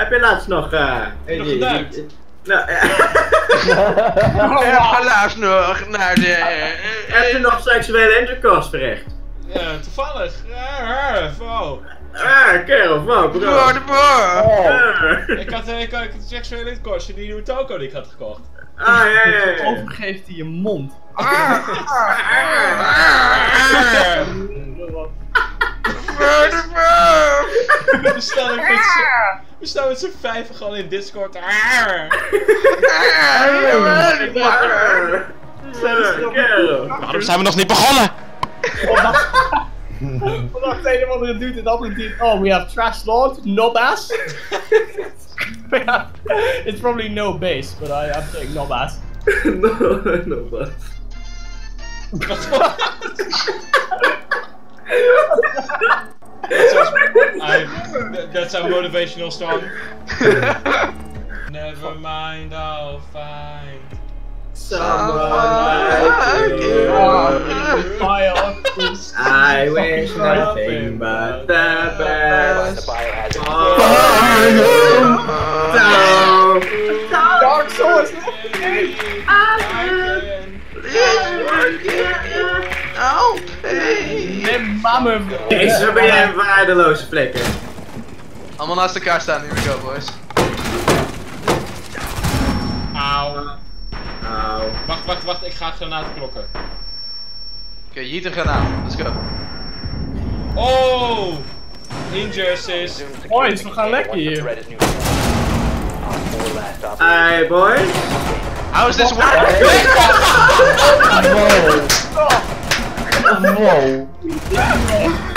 Heb je laatst nog... eh nog geduikt? Nou, ja. Ik heb laatst nog naar de... heb je nog seksuele intercourse verricht? Ja, toevallig. Ja, wow. Ah, kerel, wow, bro. Door de! Oh. Ah, Ik had, ik had een seksuele intercourse, die nieuwe toko die ik had gekocht. Ah, ja, ja, ja. Overgeeft hij je mond. Door de boor! We staan ook met z'n- we staan met z'n vijven gewoon in Discord. Waarom zijn we nog niet begonnen? Wacht, een of andere dude de andere dude. Oh, we have Trash Lord, no bass. We have- It's probably no bass, but I, I'm saying no bass. No, no, that's our motivational song. Never mind, I'll find. Someone like you. you. I wish nothing but the best. Dark Souls. Nee, mamme. Jezus, wat ben jij een waardeloze flikker. Allemaal naast elkaar staan, here we go boys. Auw. Auw. Wacht, wacht, wacht, ik ga granaat klokken. Oké, yeet een granaat, let's go. Oh! Injustice. Boys, we gaan lekker hier. Hey boys. How is this working? Wow.